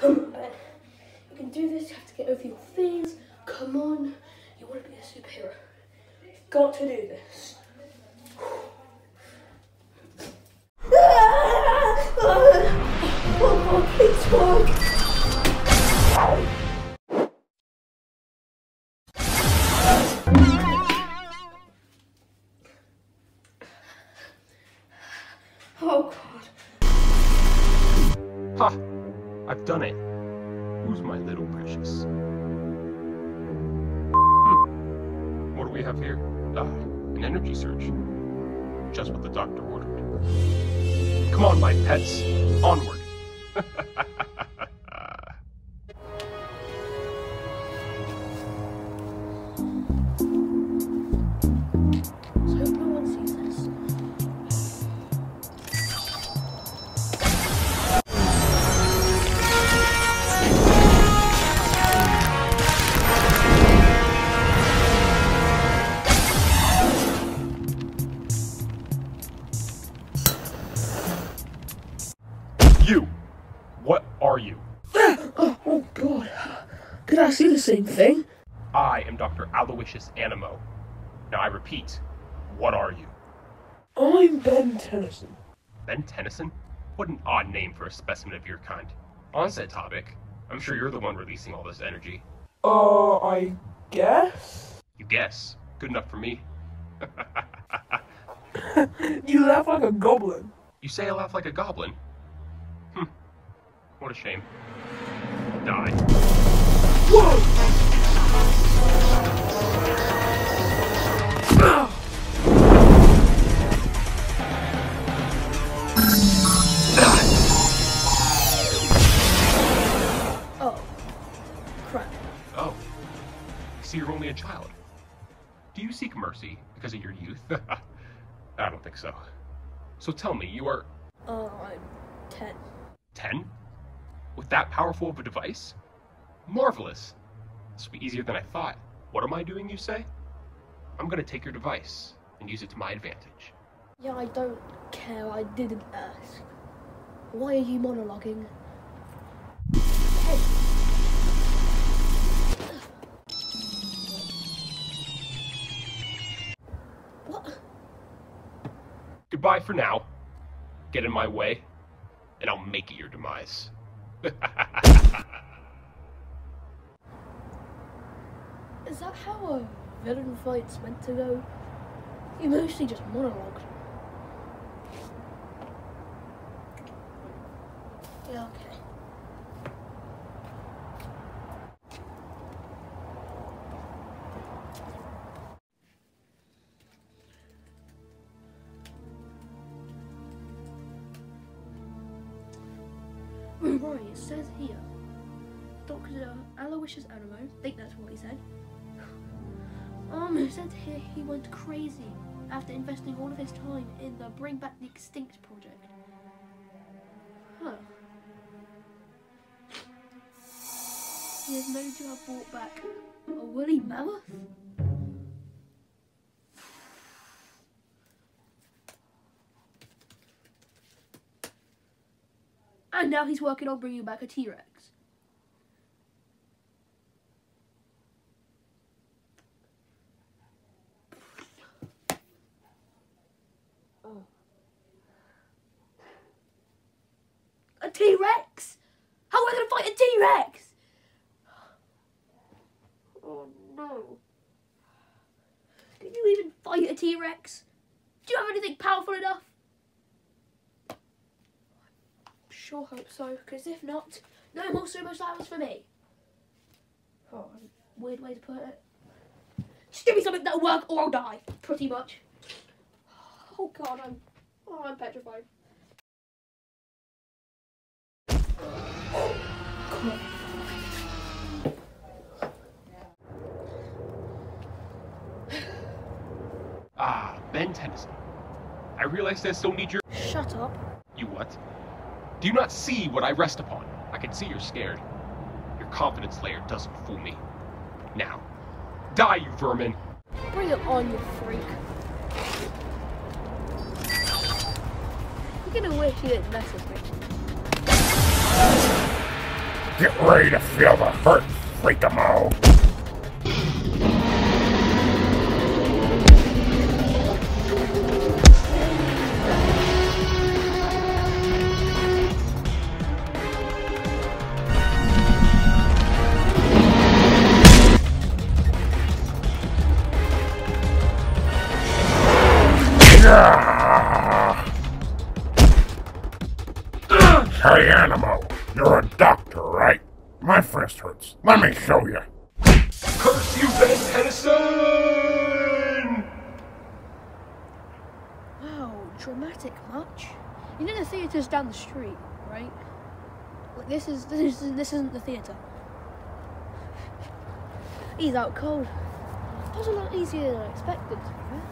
Come on. You can do this. You have to get over your fears. Come on. You want to be a superhero. You've got to do this. Oh. Oh, God. Ha! I've done it. Who's my little precious? Hmm. What do we have here? Ah, an energy surge. Just what the doctor ordered. Come on, my pets. Onward. you! What are you? Oh, oh God. Did I see the same thing? I am Dr. Aloysius Animo. Now I repeat, what are you? I'm Ben Tennyson. Ben Tennyson? What an odd name for a specimen of your kind. On said topic, I'm sure you're the one releasing all this energy. Uh, I guess? You guess. Good enough for me. You laugh like a goblin. You say I laugh like a goblin. What a shame. Die. Whoa! Oh. Crap. Oh. See you're only a child. Do you seek mercy because of your youth? I don't think so. So tell me, you are Uh, I'm ten. 10? With that powerful of a device? Marvelous. This will be easier than I thought. What am I doing, you say? I'm gonna take your device and use it to my advantage. Yeah, I don't care. I didn't ask. Why are you monologuing? Hey. What? Goodbye for now. Get in my way, and I'll make it your demise. Is that how a villain fight's meant to go? You mostly just monologued. Yeah, okay. Right, it says here. Dr. Aloysius Animo, I think that's what he said. Um, it said here he went crazy after investing all of his time in the Bring Back the Extinct project. Huh. He is known to have brought back a woolly mammoth. And now he's working on bringing back a T-Rex. A T-Rex? How am I going to fight a T-Rex? Oh no. Can you even fight a T-Rex? Do you have anything powerful enough? Sure hope so, because if not, no more super slimes for me. Oh, weird way to put it. Just give me something that'll work or I'll die, pretty much. Oh god, I'm, oh, I'm petrified. God. Ah, Ben Tennyson. I realize I still need your. Shut up. You what? Do you not see what I rest upon? I can see you're scared. Your confidence layer doesn't fool me. Now, die, you vermin! Bring it on, you freak. You're gonna wish you didn't mess with me. Get ready to feel the hurt, freak-a-mo. Hey, Animo, you're a doctor, right? My fist hurts. Let me show you. Curse you, Ben Tennyson! Wow, dramatic much. You know the theatre's down the street, right? Like this is this is this isn't the theatre. He's out cold. That was a lot easier than I expected. To be fair.